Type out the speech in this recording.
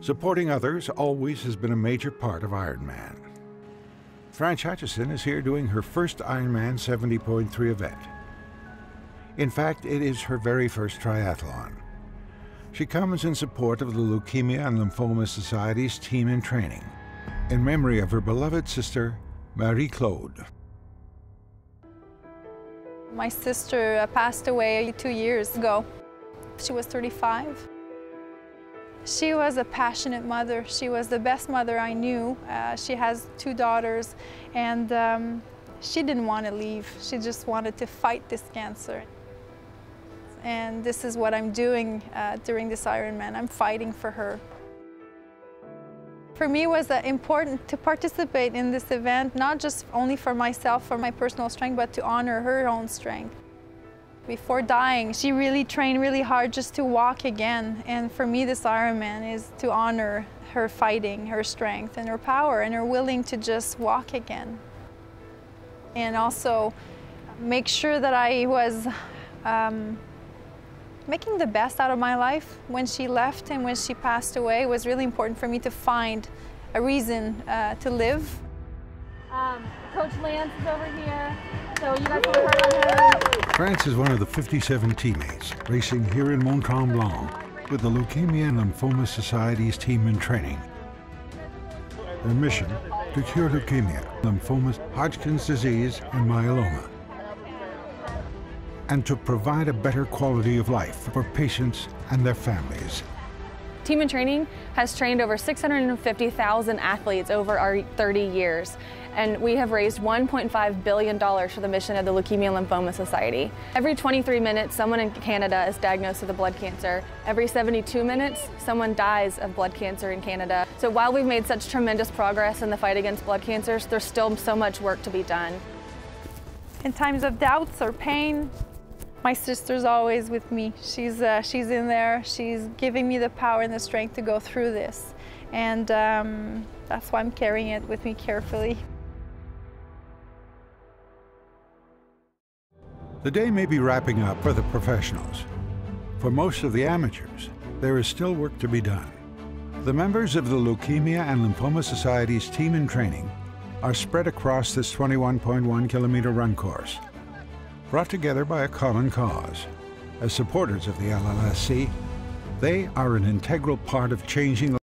Supporting others always has been a major part of Ironman. France Hutchison is here doing her first Ironman 70.3 event. In fact, it is her very first triathlon. She comes in support of the Leukemia and Lymphoma Society's team in training, in memory of her beloved sister, Marie Claude. My sister passed away two years ago. She was 35. She was a passionate mother. She was the best mother I knew. Uh, she has two daughters and um, she didn't want to leave. She just wanted to fight this cancer. And this is what I'm doing uh, during this Ironman. I'm fighting for her. For me, it was uh, important to participate in this event, not just only for myself, for my personal strength, but to honor her own strength. Before dying, she really trained really hard just to walk again. And for me, this Ironman is to honor her fighting, her strength, and her power, and her willing to just walk again. And also make sure that I was um, making the best out of my life. When she left and when she passed away, was really important for me to find a reason uh, to live. Um, Coach Lance is over here. So you guys can on her? France is one of the 57 teammates racing here in Mont Tremblant with the Leukemia and Lymphoma Society's team in training. Their mission, to cure leukemia, lymphoma, Hodgkin's disease, and myeloma, and to provide a better quality of life for patients and their families. Team in Training has trained over 650,000 athletes over our 30 years, and we have raised $1.5 billion for the mission of the Leukemia and Lymphoma Society. Every 23 minutes, someone in Canada is diagnosed with a blood cancer. Every 72 minutes, someone dies of blood cancer in Canada. So while we've made such tremendous progress in the fight against blood cancers, there's still so much work to be done. In times of doubts or pain, my sister's always with me. She's, uh, she's in there. She's giving me the power and the strength to go through this. And um, that's why I'm carrying it with me carefully. The day may be wrapping up for the professionals. For most of the amateurs, there is still work to be done. The members of the Leukemia and Lymphoma Society's team in training are spread across this 21.1 kilometer run course brought together by a common cause. As supporters of the LLSC, they are an integral part of changing